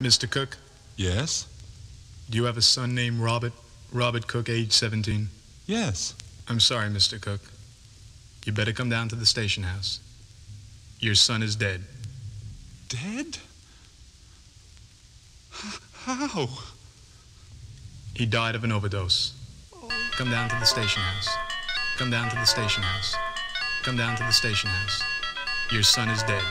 Mr. Cook, Yes? do you have a son named Robert? Robert Cook, age 17? Yes. I'm sorry, Mr. Cook. You better come down to the station house. Your son is dead. Dead? How? He died of an overdose. Come down to the station house. Come down to the station house. Come down to the station house. Your son is dead.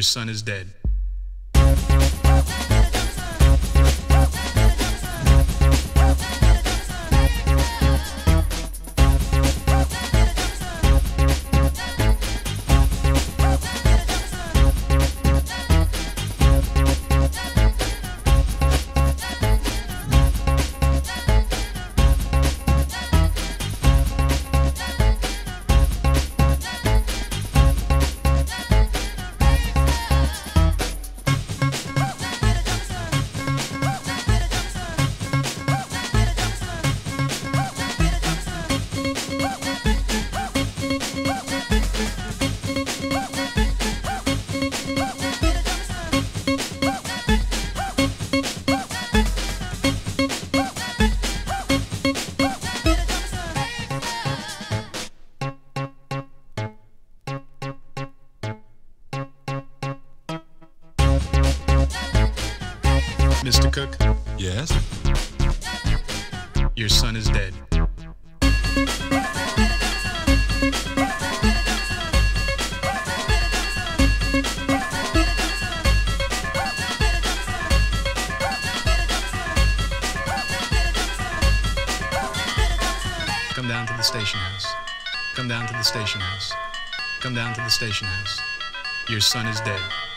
Your son is dead. Your son is dead. Come down to the station house. Come down to the station house. Come down to the station house. Your son is dead.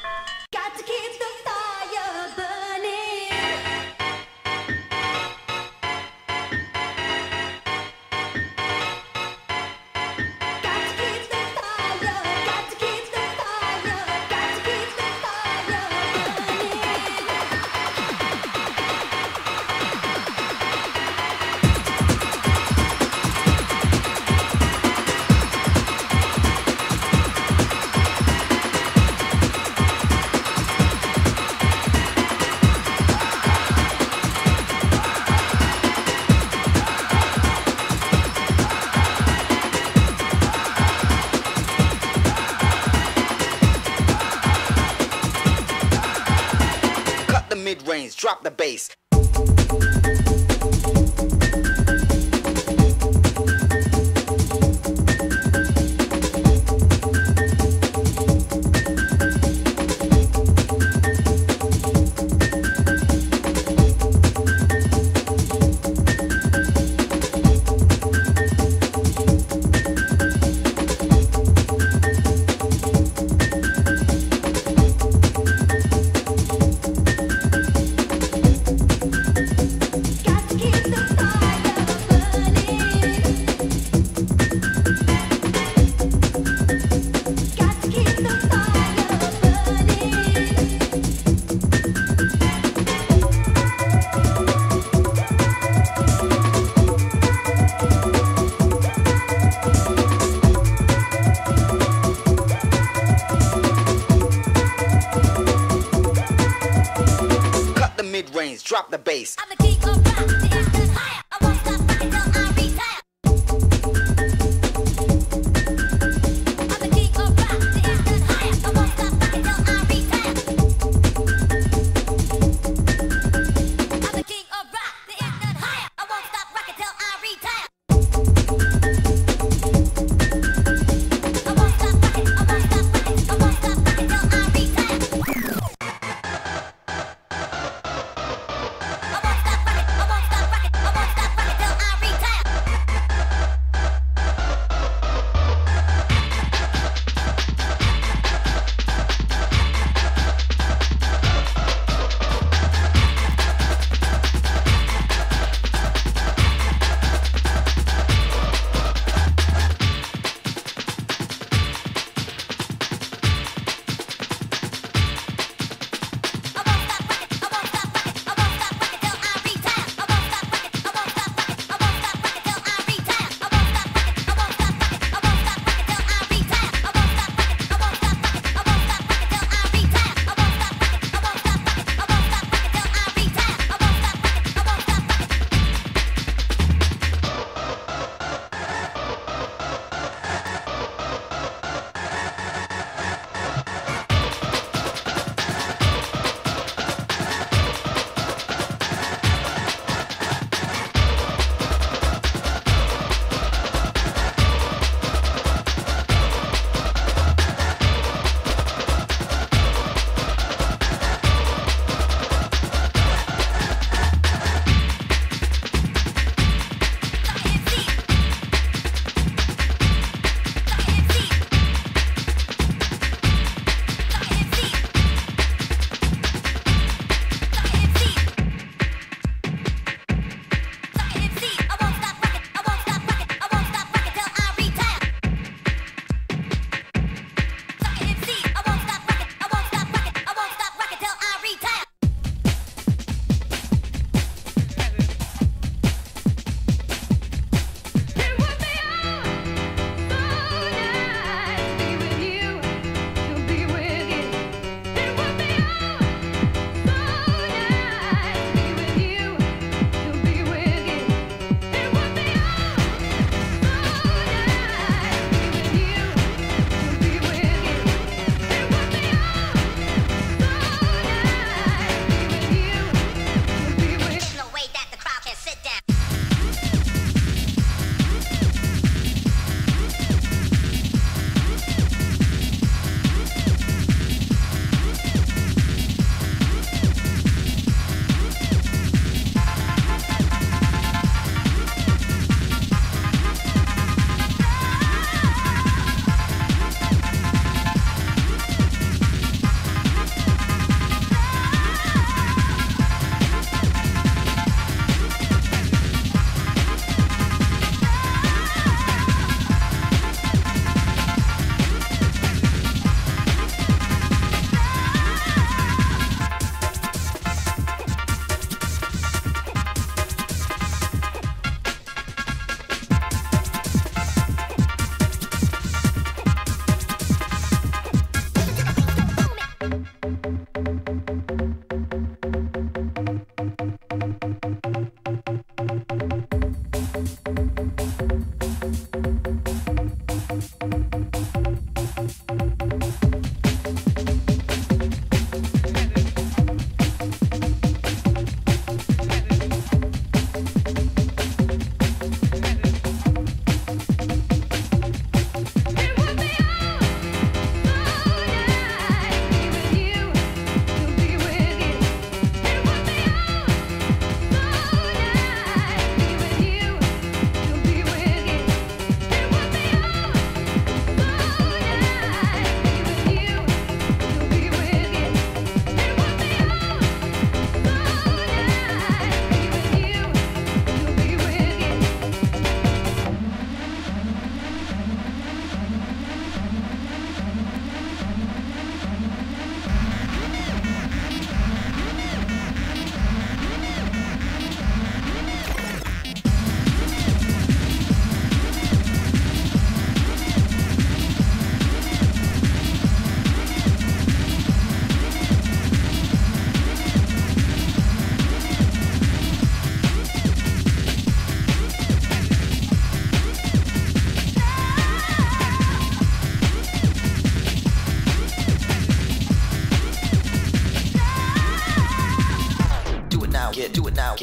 Drop the bass.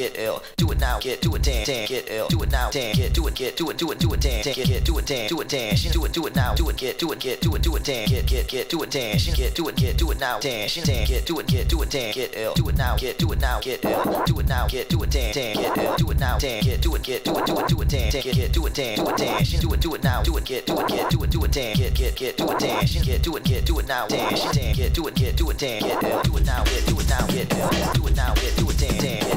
get ill. Do it now, get do it damn, damn, get ill. Do it now, damn, get do it, get do it, do it, do it, damn, get get do it, damn, do it, damn, do it, do it now, do it, get do it, get do it, do it, damn, get get get do it, damn, get do it, get do it now, damn, damn, get do it, get do it, damn, get ill. Do it now, get do it now, get ill. Do it now, get do it, damn, damn, get ill. Do it now, damn, get do it, get do it, do it, do it, damn, get get do it, damn, do it, damn, do it, do it now, do it, get do it, get do it, do it, damn, get get get do it, damn, get do it, get do it now, damn, damn, get do it, get do it, damn, get ill. Do it now, get do it now, get ill. Do it now, get do it, damn, damn.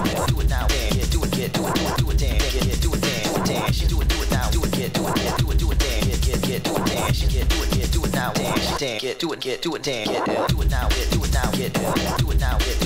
damn, get do it, get do it, damn, get do it now, get do it now, get do it now, get.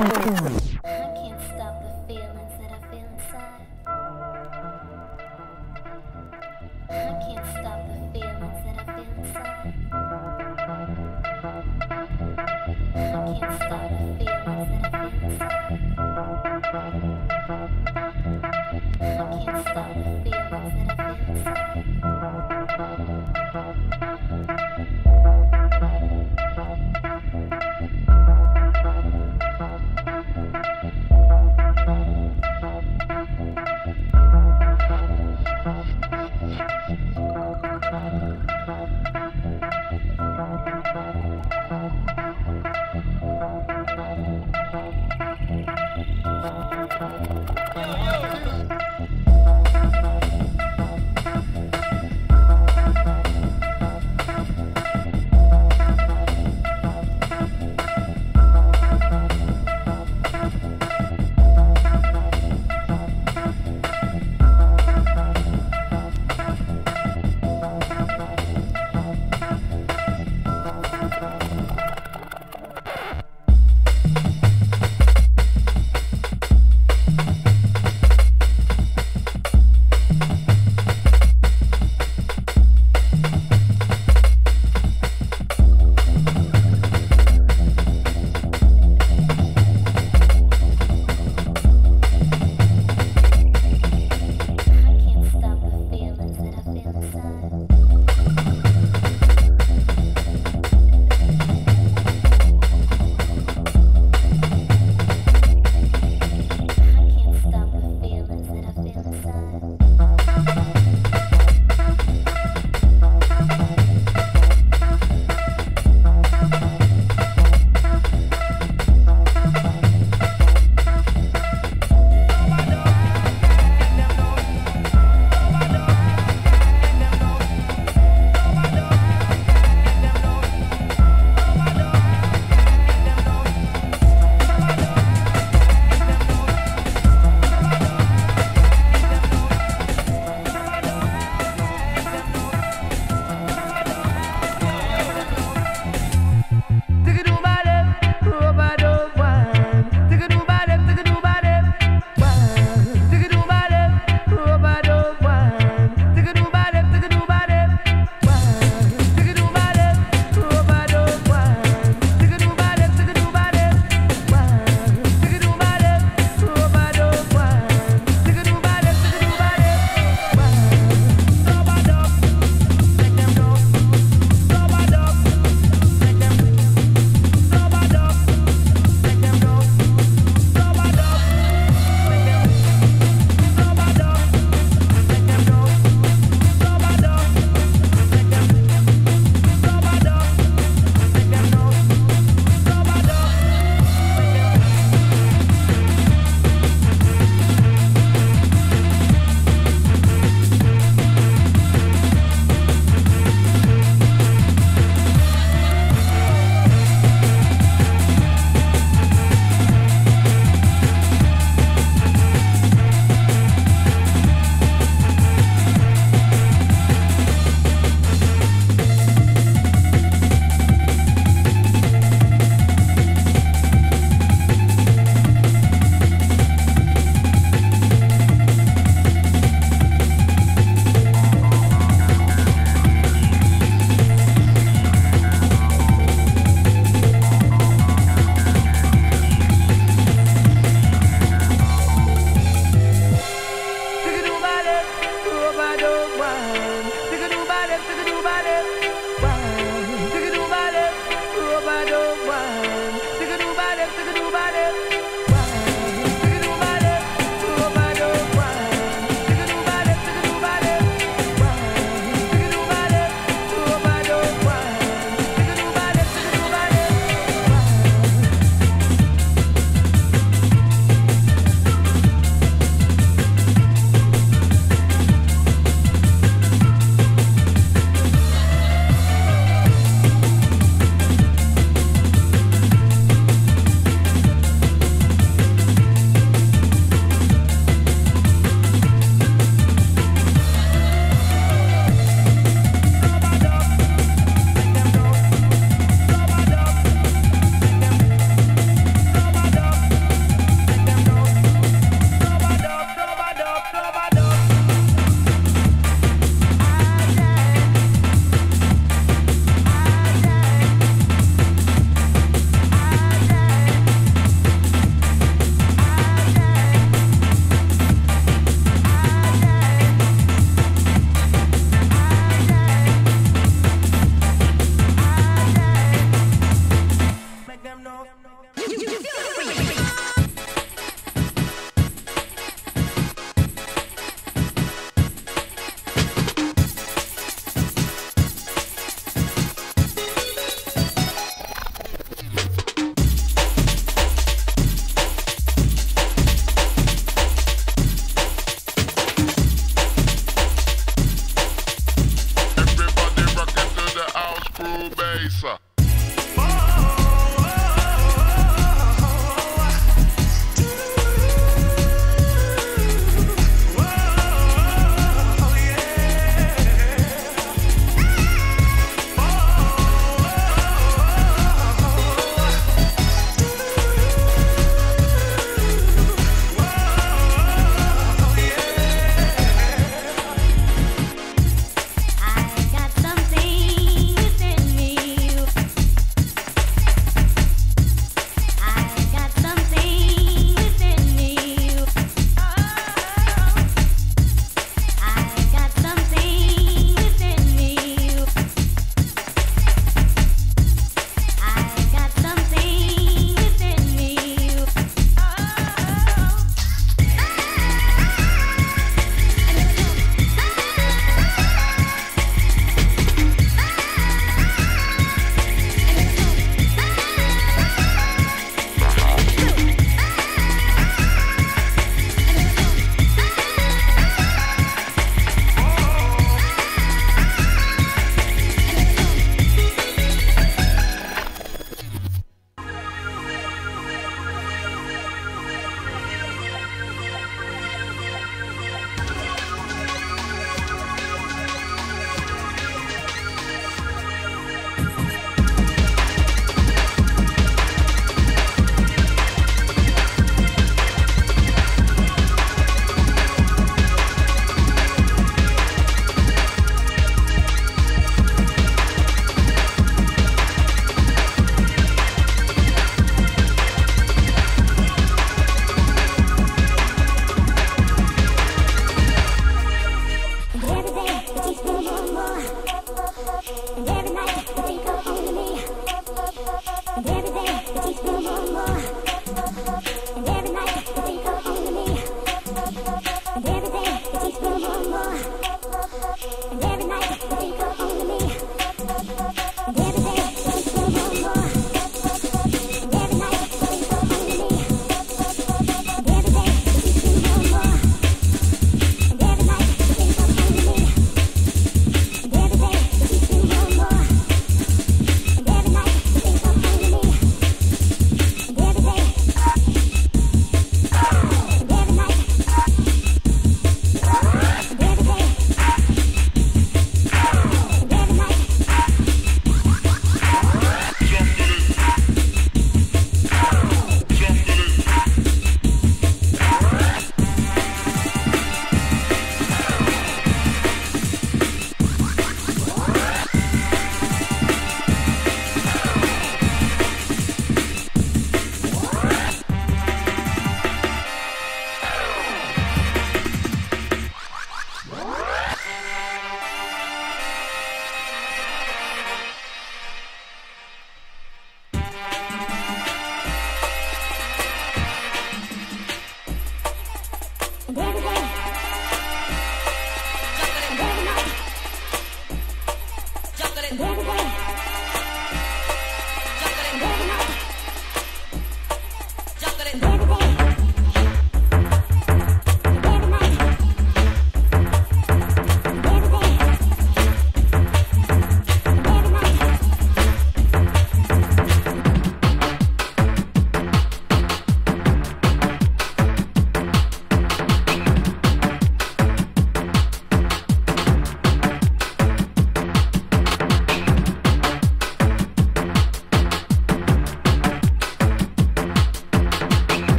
Oh. over the one. Take a new body, take a new body.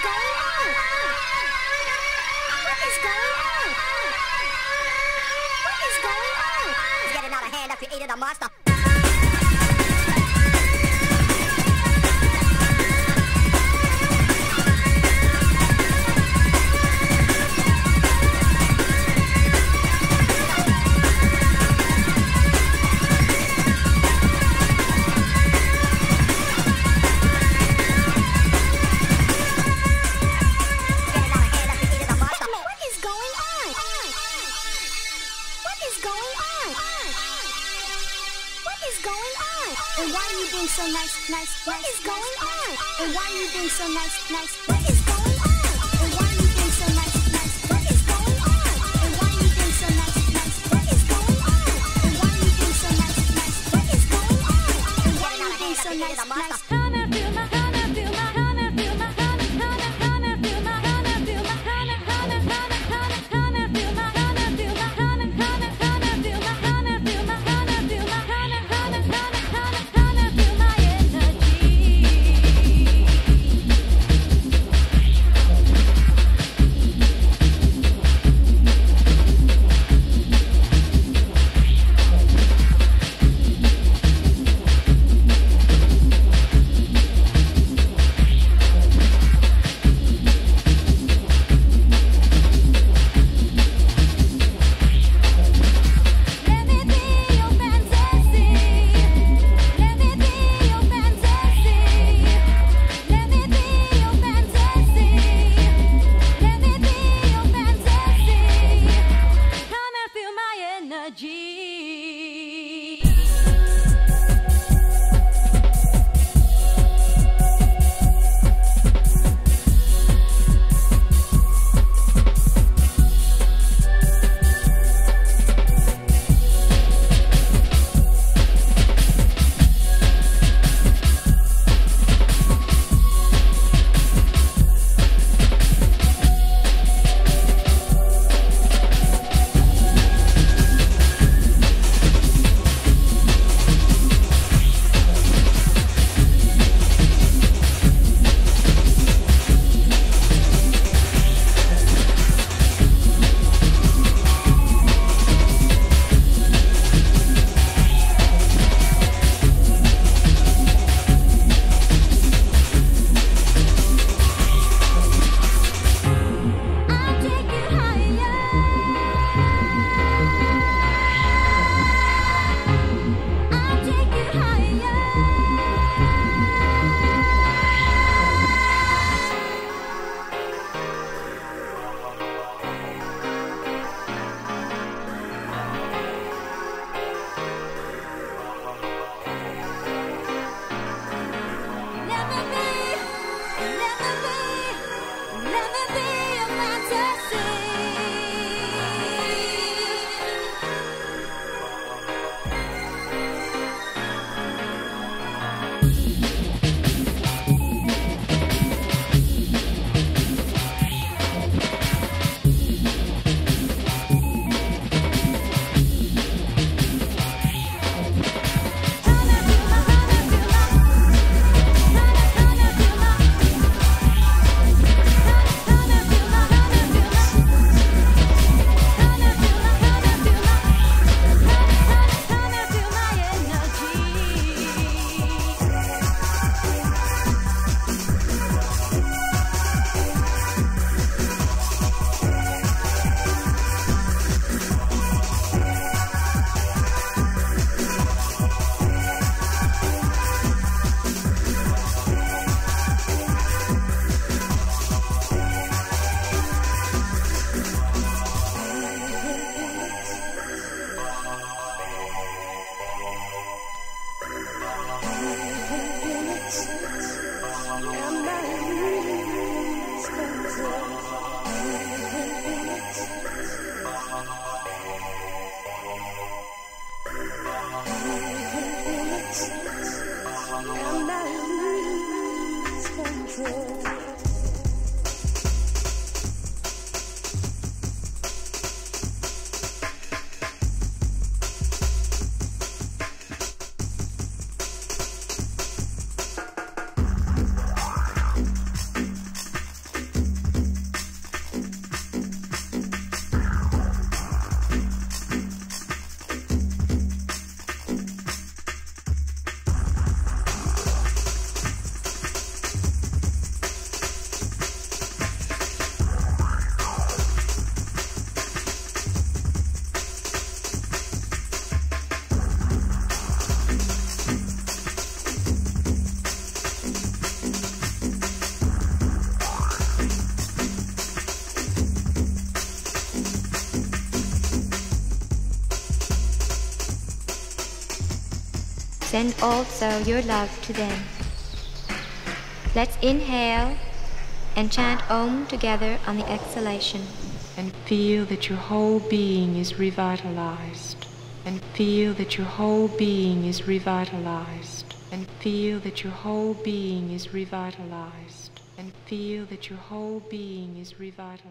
He's getting out of hand after eating a monster. Send also your love to them. Let's inhale and chant Om together on the exhalation. and feel that your whole being is revitalized, and feel that your whole being is revitalized, and feel that your whole being is revitalized, and feel that your whole being is revitalized,